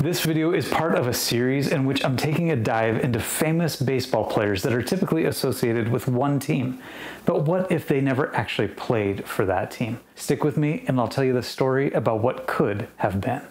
This video is part of a series in which I'm taking a dive into famous baseball players that are typically associated with one team. But what if they never actually played for that team? Stick with me and I'll tell you the story about what could have been.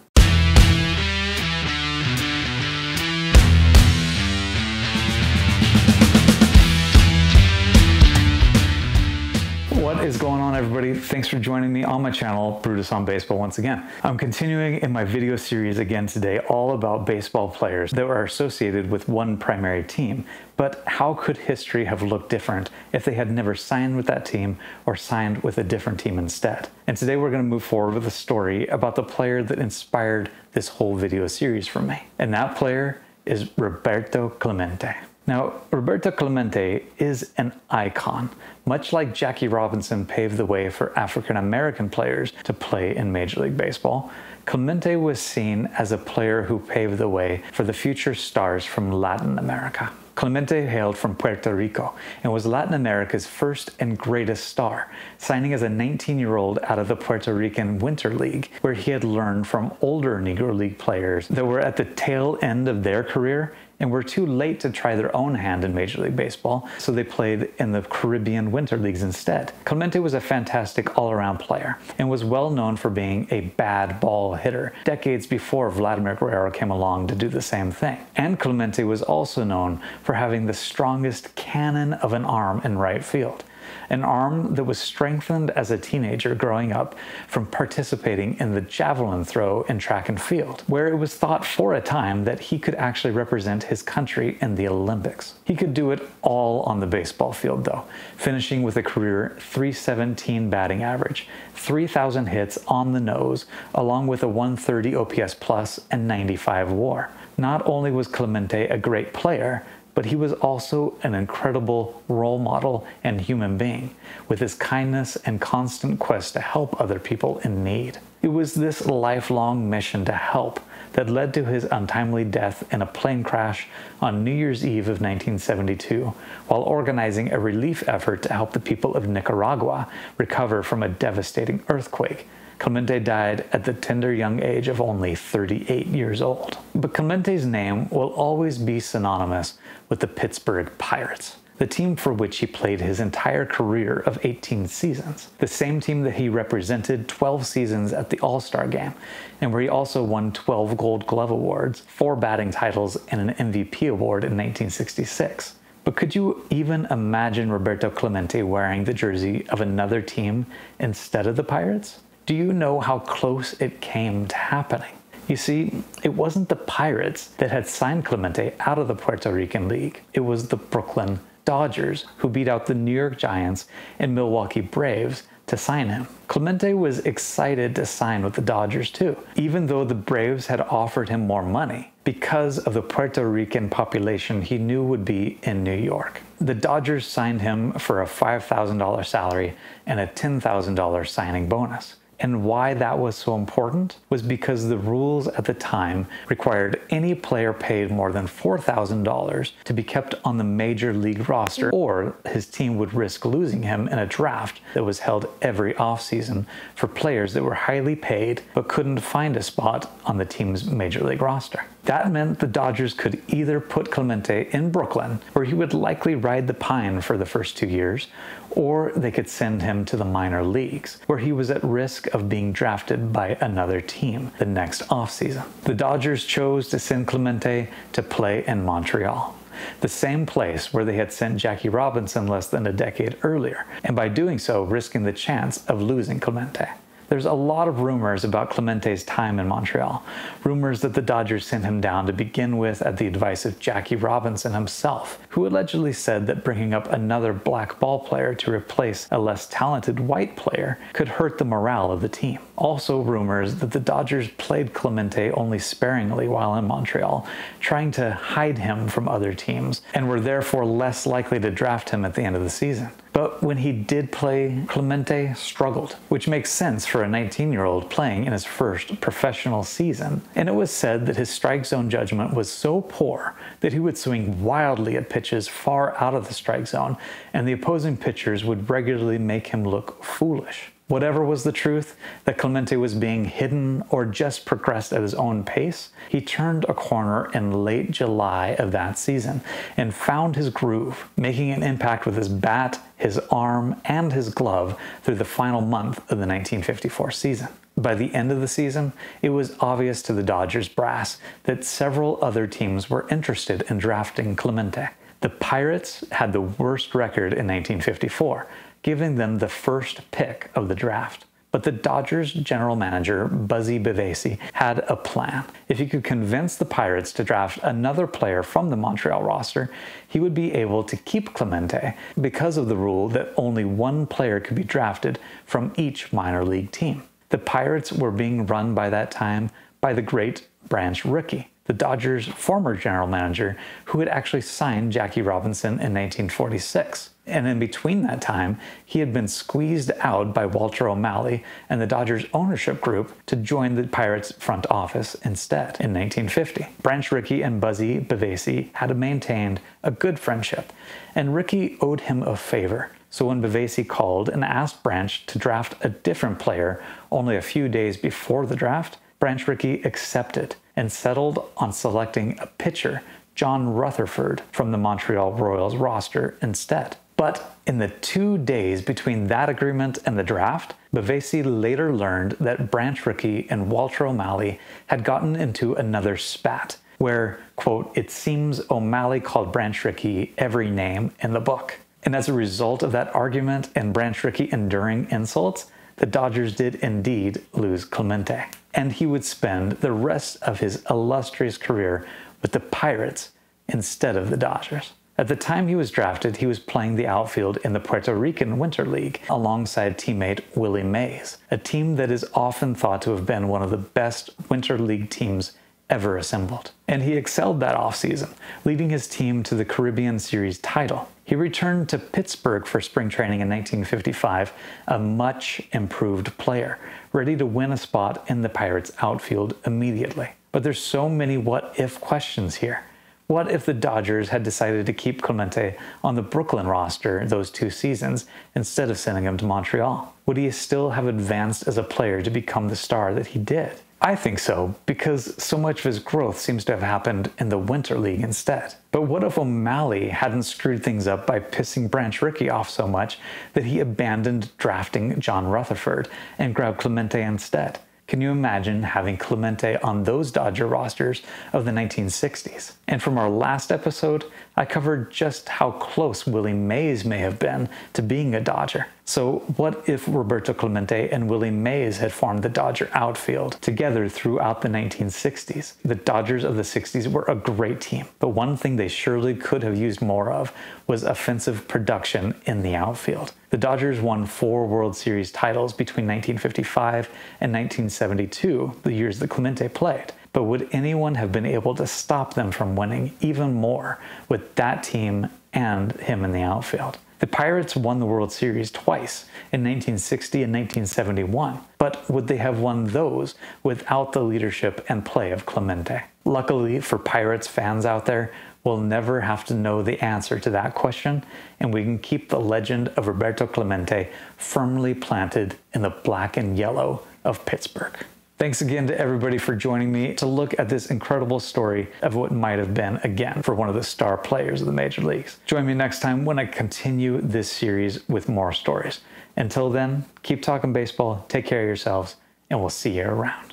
Is going on everybody? Thanks for joining me on my channel, Brutus on Baseball once again. I'm continuing in my video series again today all about baseball players that are associated with one primary team. But how could history have looked different if they had never signed with that team or signed with a different team instead? And today we're going to move forward with a story about the player that inspired this whole video series for me. And that player is Roberto Clemente. Now, Roberto Clemente is an icon. Much like Jackie Robinson paved the way for African American players to play in Major League Baseball, Clemente was seen as a player who paved the way for the future stars from Latin America. Clemente hailed from Puerto Rico and was Latin America's first and greatest star, signing as a 19 year old out of the Puerto Rican Winter League, where he had learned from older Negro League players that were at the tail end of their career and were too late to try their own hand in Major League Baseball, so they played in the Caribbean Winter Leagues instead. Clemente was a fantastic all around player and was well known for being a bad ball hitter, decades before Vladimir Guerrero came along to do the same thing. And Clemente was also known for having the strongest cannon of an arm in right field an arm that was strengthened as a teenager growing up from participating in the javelin throw in track and field, where it was thought for a time that he could actually represent his country in the Olympics. He could do it all on the baseball field, though, finishing with a career 317 batting average, 3,000 hits on the nose, along with a 130 OPS plus and 95 WAR. Not only was Clemente a great player, but he was also an incredible role model and human being with his kindness and constant quest to help other people in need. It was this lifelong mission to help that led to his untimely death in a plane crash on New Year's Eve of 1972 while organizing a relief effort to help the people of Nicaragua recover from a devastating earthquake Clemente died at the tender young age of only 38 years old. But Clemente's name will always be synonymous with the Pittsburgh Pirates, the team for which he played his entire career of 18 seasons, the same team that he represented 12 seasons at the All Star game, and where he also won 12 Gold Glove Awards, four batting titles, and an MVP award in 1966. But could you even imagine Roberto Clemente wearing the jersey of another team instead of the Pirates? Do you know how close it came to happening? You see, it wasn't the Pirates that had signed Clemente out of the Puerto Rican League. It was the Brooklyn Dodgers who beat out the New York Giants and Milwaukee Braves to sign him. Clemente was excited to sign with the Dodgers too, even though the Braves had offered him more money because of the Puerto Rican population he knew would be in New York. The Dodgers signed him for a $5,000 salary and a $10,000 signing bonus. And why that was so important was because the rules at the time required any player paid more than $4,000 to be kept on the major league roster, or his team would risk losing him in a draft that was held every offseason for players that were highly paid but couldn't find a spot on the team's major league roster. That meant the Dodgers could either put Clemente in Brooklyn, where he would likely ride the pine for the first two years, or they could send him to the minor leagues, where he was at risk of being drafted by another team the next offseason. The Dodgers chose to send Clemente to play in Montreal the same place where they had sent Jackie Robinson less than a decade earlier, and by doing so, risking the chance of losing Clemente. There's a lot of rumors about Clemente's time in Montreal. Rumors that the Dodgers sent him down to begin with at the advice of Jackie Robinson himself, who allegedly said that bringing up another black ball player to replace a less talented white player could hurt the morale of the team. Also, rumors that the Dodgers played Clemente only sparingly while in Montreal, trying to hide him from other teams, and were therefore less likely to draft him at the end of the season. But when he did play, Clemente struggled, which makes sense for a 19 year old playing in his first professional season. And it was said that his strike zone judgment was so poor that he would swing wildly at pitches far out of the strike zone, and the opposing pitchers would regularly make him look foolish. Whatever was the truth, that Clemente was being hidden or just progressed at his own pace, he turned a corner in late July of that season and found his groove, making an impact with his bat, his arm, and his glove through the final month of the 1954 season. By the end of the season, it was obvious to the Dodgers brass that several other teams were interested in drafting Clemente. The Pirates had the worst record in 1954, giving them the first pick of the draft. But the Dodgers general manager, Buzzy Bavasi, had a plan. If he could convince the Pirates to draft another player from the Montreal roster, he would be able to keep Clemente because of the rule that only one player could be drafted from each minor league team. The Pirates were being run by that time by the great Branch Rickey, the Dodgers' former general manager, who had actually signed Jackie Robinson in 1946. And in between that time, he had been squeezed out by Walter O'Malley and the Dodgers ownership group to join the Pirates front office instead in 1950. Branch Rickey and Buzzy Bavasi had maintained a good friendship, and Rickey owed him a favor. So when Bavasi called and asked Branch to draft a different player only a few days before the draft, Branch Rickey accepted and settled on selecting a pitcher, John Rutherford, from the Montreal Royals roster instead. But in the two days between that agreement and the draft, Bavasi later learned that Branch Rickey and Walter O'Malley had gotten into another spat, where, quote, it seems O'Malley called Branch Rickey every name in the book. And as a result of that argument and Branch Rickey enduring insults, the Dodgers did indeed lose Clemente. And he would spend the rest of his illustrious career with the Pirates instead of the Dodgers. At the time he was drafted, he was playing the outfield in the Puerto Rican Winter League alongside teammate Willie Mays, a team that is often thought to have been one of the best Winter League teams ever assembled. And he excelled that offseason, leading his team to the Caribbean Series title. He returned to Pittsburgh for spring training in 1955, a much improved player, ready to win a spot in the Pirates outfield immediately. But there's so many what if questions here. What if the Dodgers had decided to keep Clemente on the Brooklyn roster those two seasons instead of sending him to Montreal? Would he still have advanced as a player to become the star that he did? I think so, because so much of his growth seems to have happened in the Winter League instead. But what if O'Malley hadn't screwed things up by pissing Branch Rickey off so much that he abandoned drafting John Rutherford and grabbed Clemente instead? Can you imagine having Clemente on those Dodger rosters of the 1960s? And from our last episode, I covered just how close Willie Mays may have been to being a Dodger. So, what if Roberto Clemente and Willie Mays had formed the Dodger outfield together throughout the 1960s? The Dodgers of the 60s were a great team, but one thing they surely could have used more of was offensive production in the outfield. The Dodgers won four World Series titles between 1955 and 1972, the years that Clemente played. But would anyone have been able to stop them from winning even more with that team and him in the outfield? The Pirates won the World Series twice, in 1960 and 1971, but would they have won those without the leadership and play of Clemente? Luckily for Pirates fans out there, we'll never have to know the answer to that question, and we can keep the legend of Roberto Clemente firmly planted in the black and yellow of Pittsburgh. Thanks again to everybody for joining me to look at this incredible story of what might have been again for one of the star players of the major leagues. Join me next time when I continue this series with more stories. Until then, keep talking baseball, take care of yourselves, and we'll see you around.